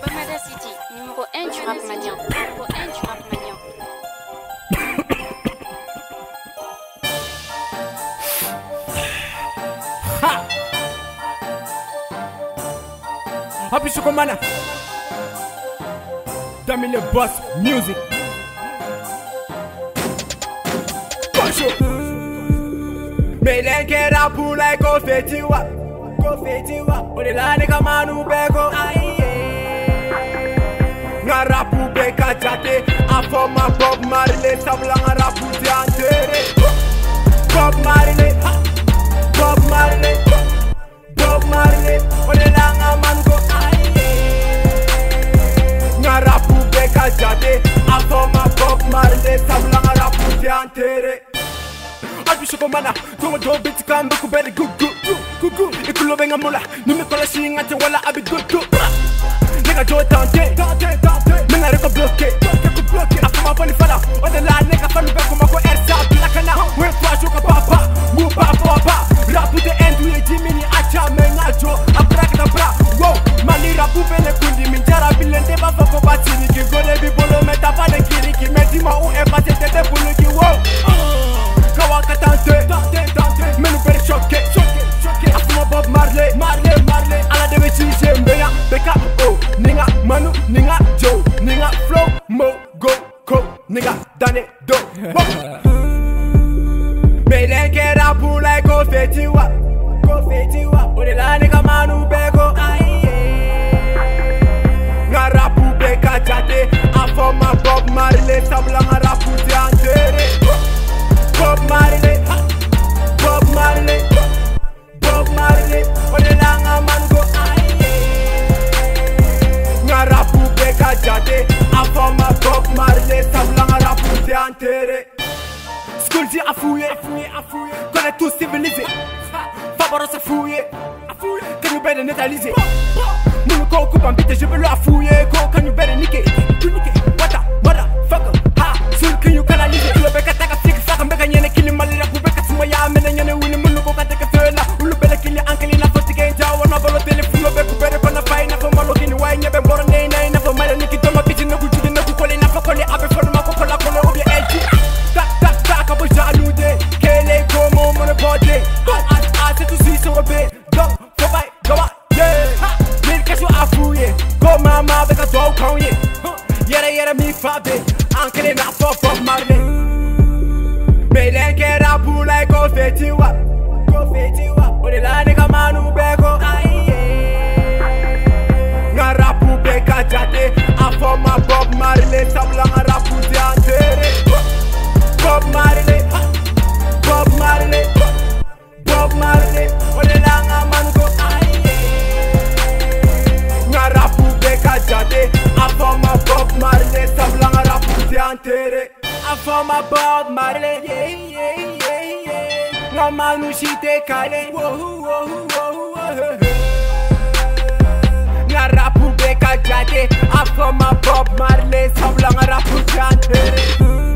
Bamada City, numéro 1 du rap malien. Numéro 1 du rap malien. Happy Shukomana Dami Le Boss Music Basho Melen ke rapu like ko fetiwa Ko fetiwa. Odilani kamanu beko Nga rapu beka jate Afoma Bob Marley Sabla nga rapu diantere Bob Marley. Bob Marley Bob Marley nga man aiye Nga rapu beka jate Afoma Bob Marley Sabla nga rapu diantere Albi shokomana Tongo do biti kambe kubere gugu Gugu Ikulo benga mula Nime kola shinga te wala abi gugu Nigga jo tante Tante tante Nigga reko bloke Bloke bloke Afuma boni fala Melen ke rapu like ko fetiwa Ko fouillé, qu'on est tous civilisés. Fabaro s'est fouillé, que nous bête est nétalisé. Mon corps coupe en bite, je veux le fouiller, qu'on nous bête niquer. ker mi fabe Ankele na fofok marne Melen ker apulay diantere Afoma Bob Marley yeah, yeah, yeah, yeah. Nga manu shite kale Wohu, wohu, wohu, wohu. Nga rapu beka jate Afoma Bob Marley Sabla nga rapu diantere